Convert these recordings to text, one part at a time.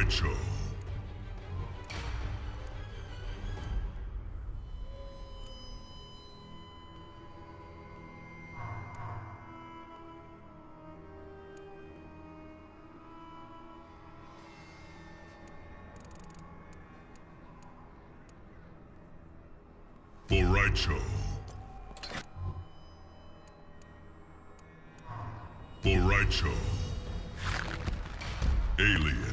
Raicho. Boraicho. Boraicho. Alien.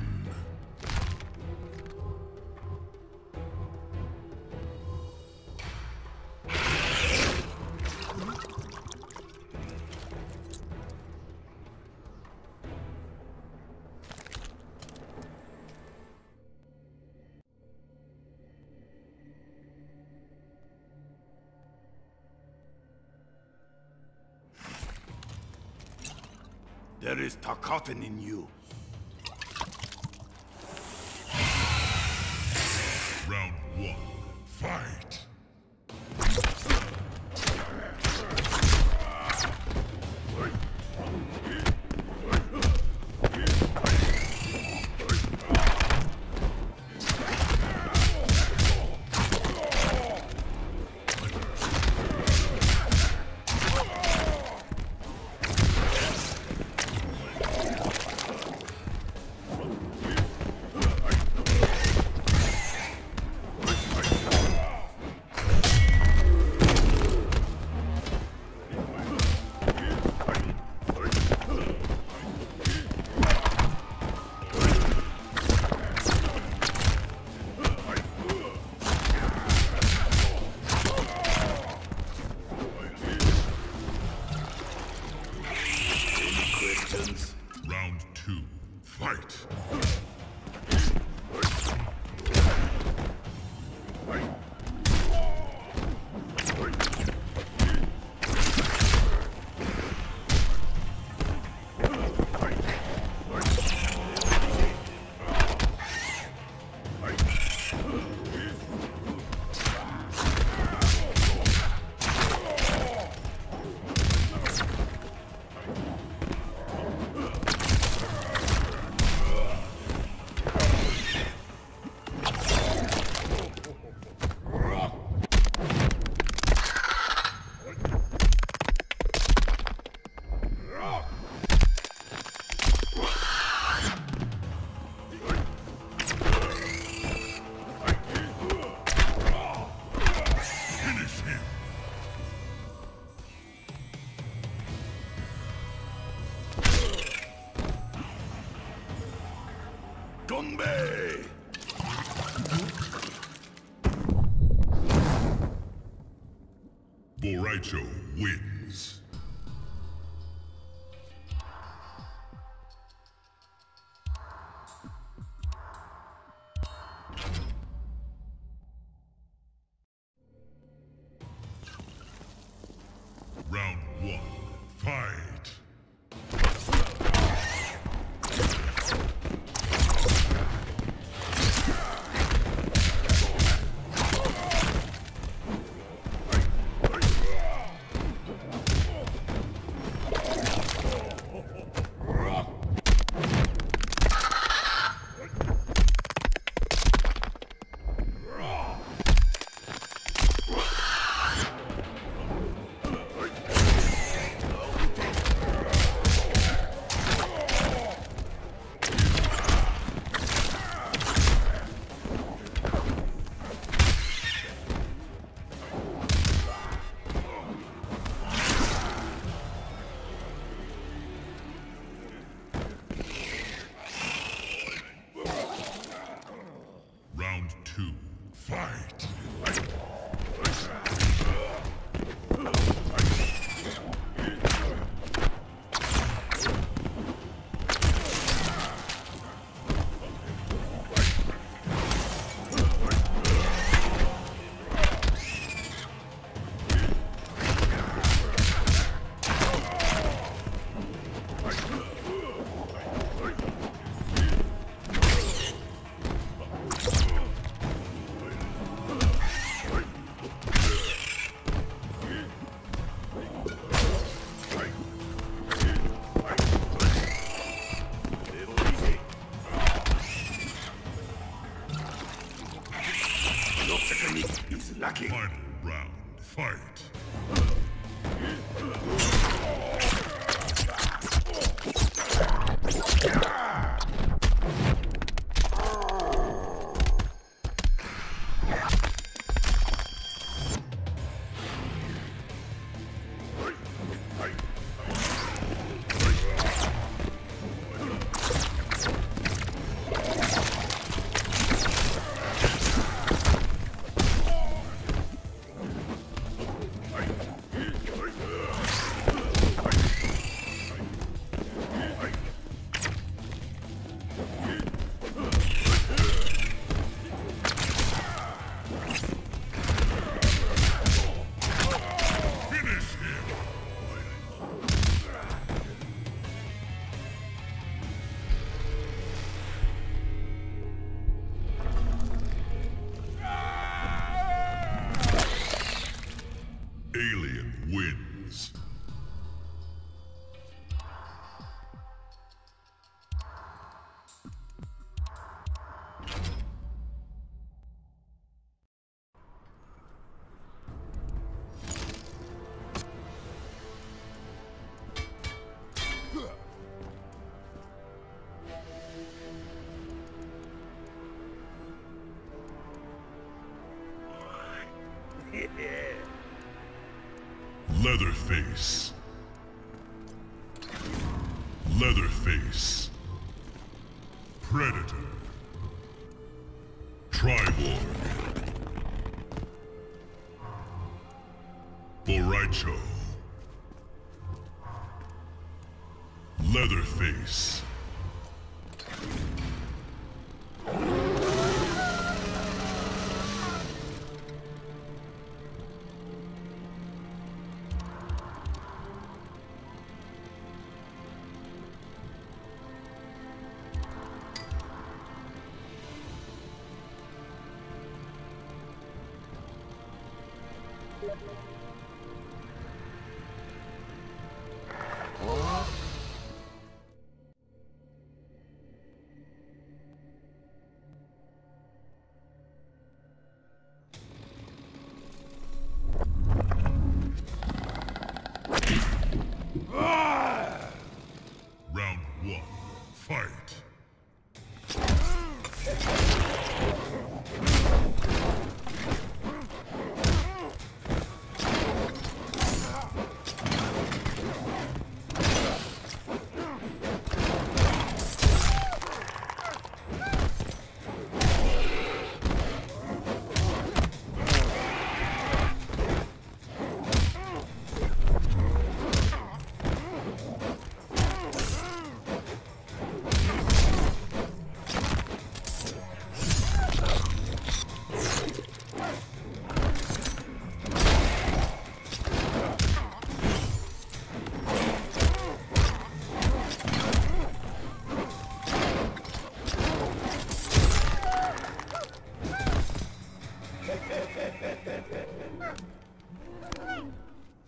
There is Tarkatan in you. Two. Fight. Ganbei! Boraicho wins. Leatherface. Leatherface. Predator. Triborg. Boraicho. Leatherface.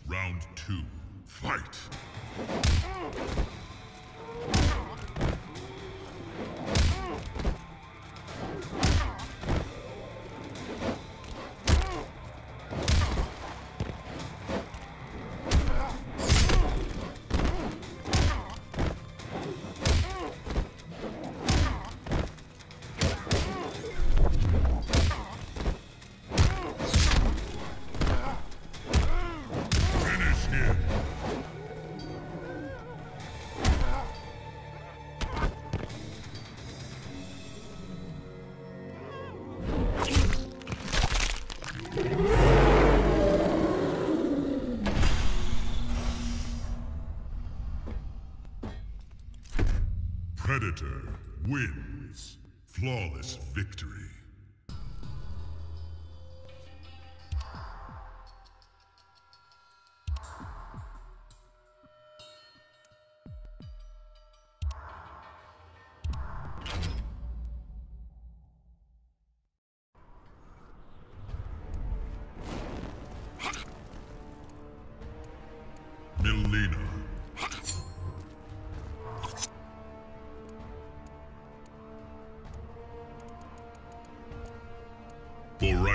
Round two. Fight. Predator wins. Flawless victory.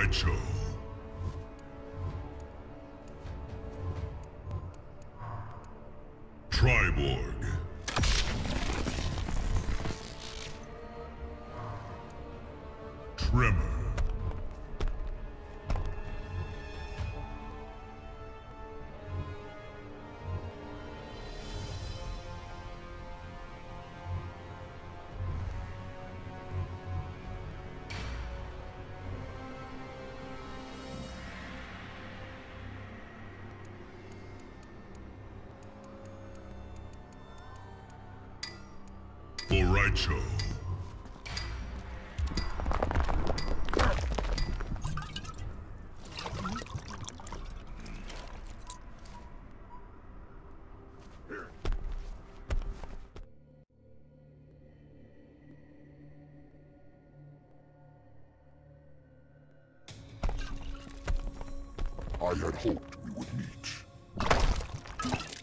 Nigel. Triborg. Tremor. I had hoped we would meet.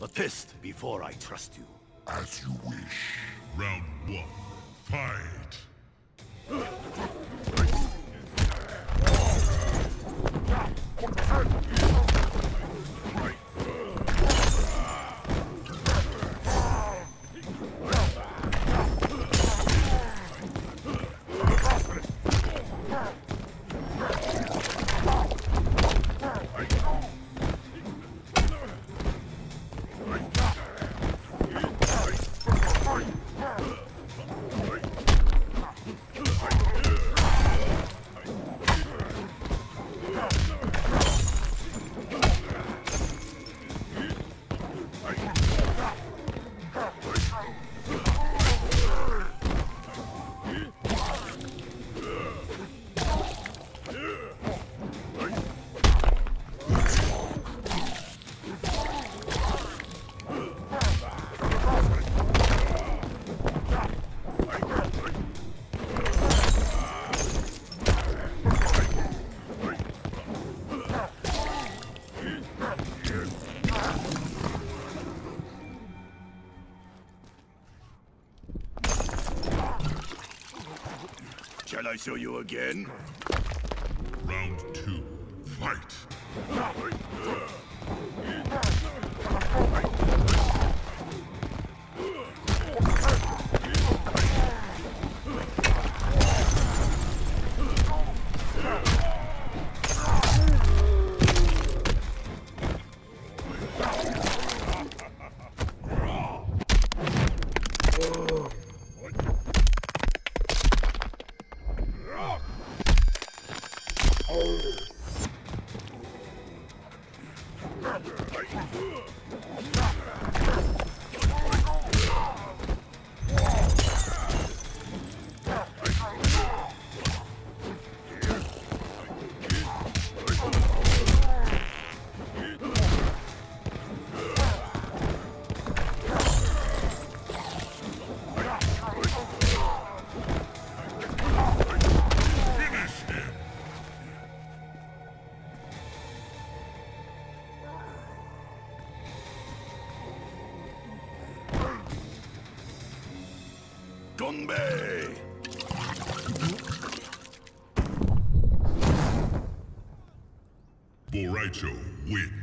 A test before I trust you. As you wish. Round one. Fight! Shall I show you again? Round two. Fight! Finish Ganbei! Boraicho wins.